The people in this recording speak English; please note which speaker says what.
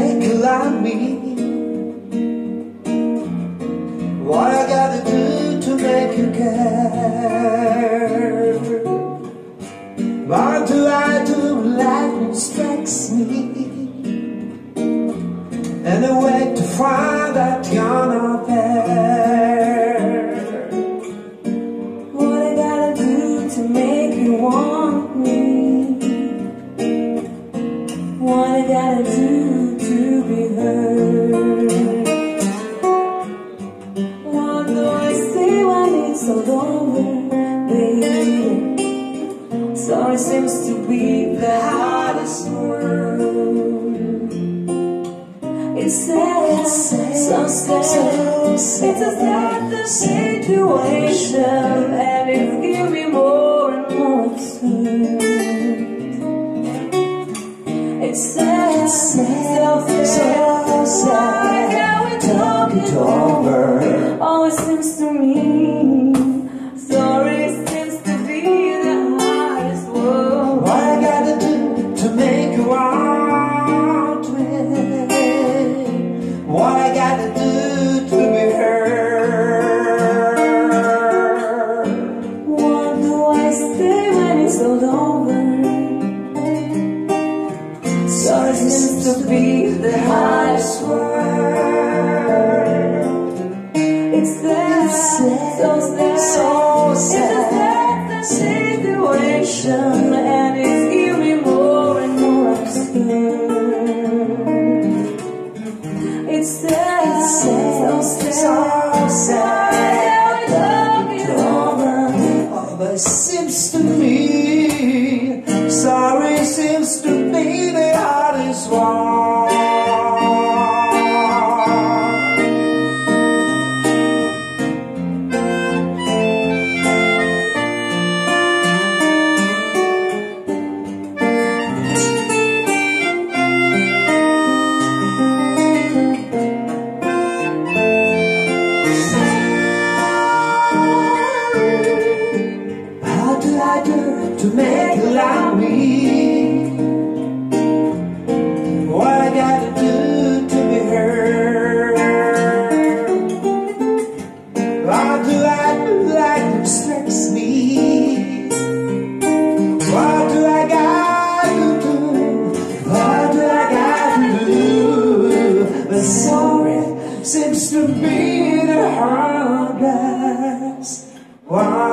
Speaker 1: ankle on me. What I gotta do to make you care? What do I do life respects me? And I to find that you're there.
Speaker 2: What I gotta do to make you want me? What I gotta do what do I say when it's all over, baby? Sorry seems to be the hardest word. It's sad, so sad. It's a sad situation, and it's giving more Sorry seems to be the hardest word.
Speaker 1: What I gotta do to make you want me? What I gotta do to be heard?
Speaker 2: What do I say when it's all over? Sorry seems to be the hardest word. It's sad, so sad,
Speaker 1: so
Speaker 2: It's a
Speaker 1: sad.
Speaker 2: sad situation, and it's giving
Speaker 1: I do to make you like me? What I gotta do to be heard? How do I do like it strikes me? What do I gotta do? What do I gotta do? But sorry seems to be the hardest one.